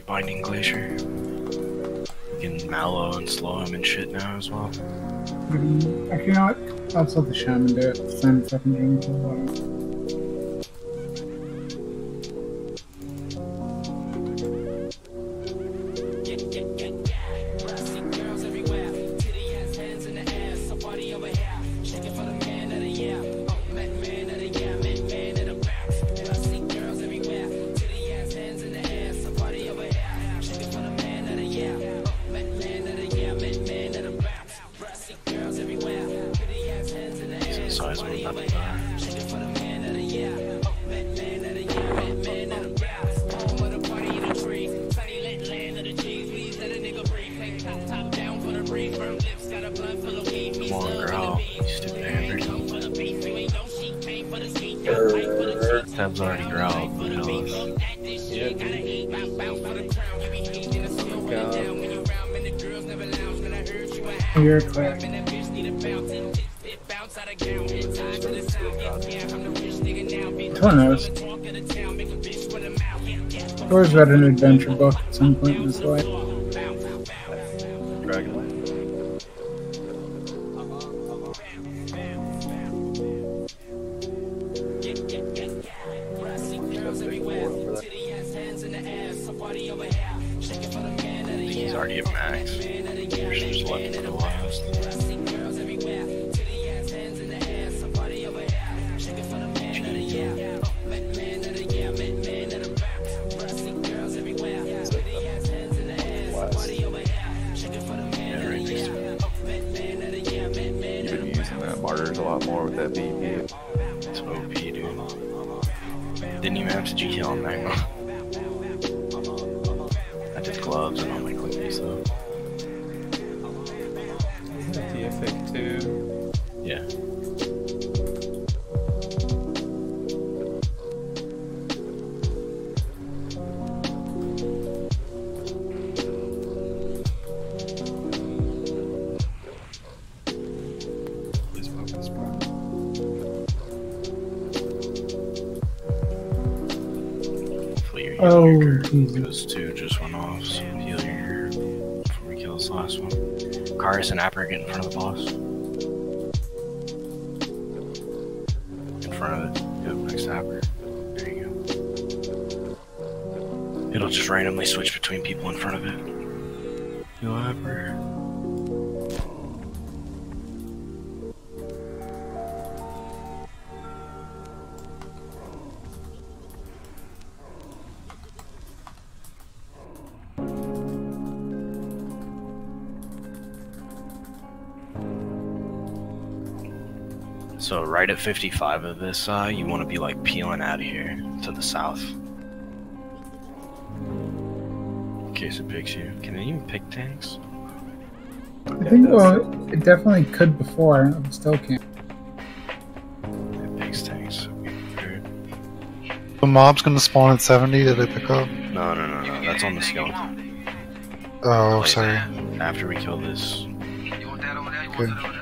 Binding Glacier. You can malo and slow him and shit now as well. Mm, Actually, you know what? I'll let the shaman do it. Send fucking. Size of a metal bar. Come on, growl. You stupid Andrew. Tab's already growled, but it was. You're. Who knows? Thor's read an adventure book at some point in his life. Dragonlight. I he's already at max. Should just let for the last. With that BP. It's OP, dude. Didn't even have to GT on Magma. Oh, goes two just went off, so heal your before we kill this last one. Karius and Apper get in front of the boss. In front of it. Yep, next to Apper. There you go. It'll just randomly switch between people in front of it. Heal Apper. So right at 55 of this, uh, you want to be like peeling out of here to the south. In case it picks you. Can it even pick tanks? I think, well, it definitely could before. I still can't. It picks tanks. The mob's gonna spawn at 70 Did I pick up. No, no, no, no. That's on the skeleton. Oh, Like, sorry. After we kill this. Okay.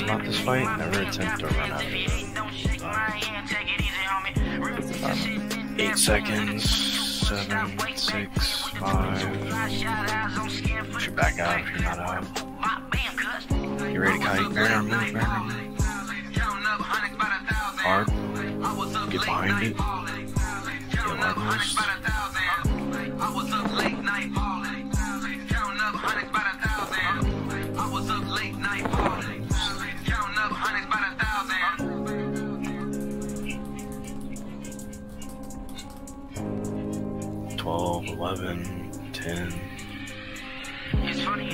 about this fight? Never attempt to run out it. Eight seconds. Seven, six, five. Should back out if you're not out. You ready to kite? Mariner, move, move. Hard. Get behind it. Get levels.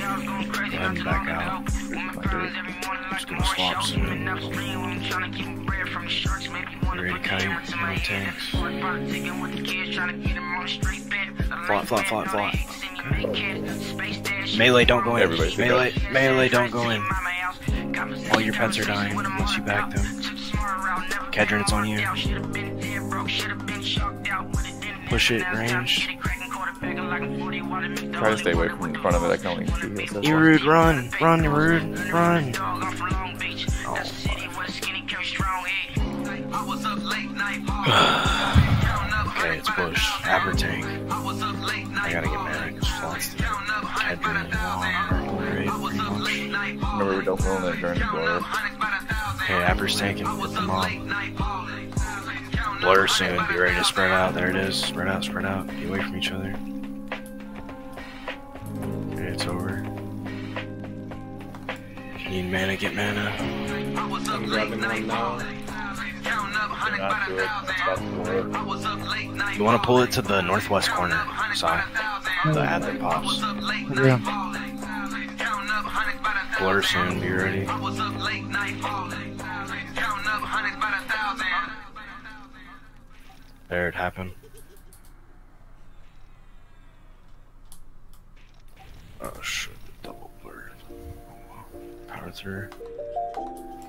Twelve, eleven, ten. ahead and back out. Just gonna swap soon. Ready to kite? No tanks. Fly, fly, fly, fly. Melee, don't go in. Everybody pick melee, melee, don't go in. All your pets are dying unless you back them. Kedron, it's on you. Push it, range. Try to stay away from in front of it. I can only see heals. That's why. Erude, run, run, Erude, run. okay, it's push. Aber tank. I gotta get mana because slots the Kedron and Wall are great. Remember, we don't go in there during the blur. Okay, Aber's tanking with the mob. Blur soon, be ready to spread out. There it is. Spread out, spread out. Get away from each other. It's over. If you need mana, get mana. I'm grabbing one now. Do not do it. Stop. You want to pull it to the northwest corner side. The ad that pops. Yeah. Blur soon, be ready. There it happened. Oh shit, the double blur. Power through.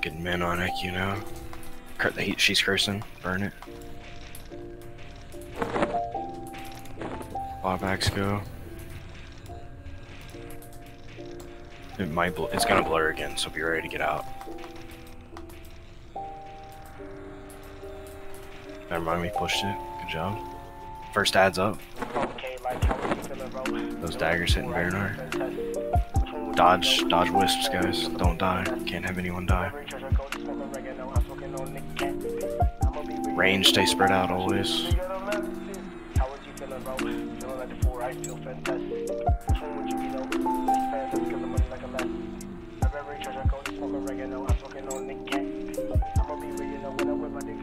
Getting men on IQ now. Cur- he- She's cursing. Burn it. Clawbacks go. It might. Bl- it's gonna blur again, so be ready to get out. Never mind, we pushed it. Good job. First adds up. Those daggers hitting Bernard. Dodge, dodge wisps, guys. Don't die. Can't have anyone die. Range, stay spread out always.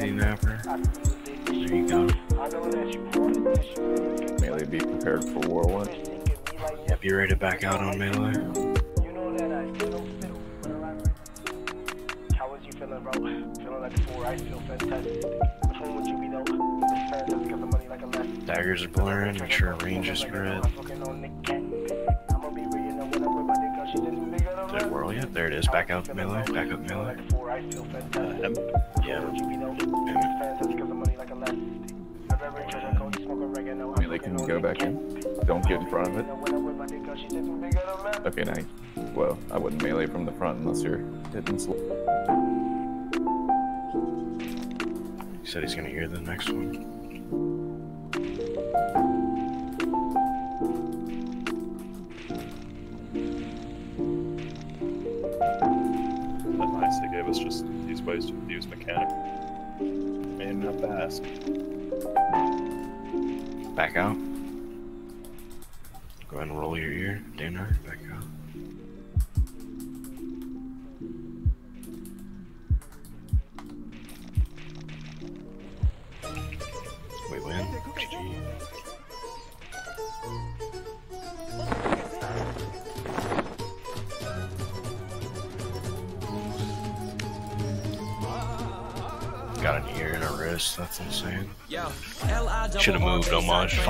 Hitting Napper. There you go. Melee, be prepared for War One. Yep, you ready to back out on melee? How was you feeling, bro? Feeling like a fool, right? Feel fantastic. Which one would you be, though? This turn just because of money like a mess. Daggers are blurring. Make sure range is spread. Did it whirl yet? There it is. Back out melee. Back up melee. Uh, M. Yeah. Melee can go back in. Don't get in front of it. Okay, nice. Well, I wouldn't melee from the front unless you're hitting slow. He said he's gonna hear the next one. Gave us just these ways to use mechanic. Enough to ask. Back out. Go ahead and roll your ear. Dana, back out. An ear and a wrist. That's insane. Should have moved homage.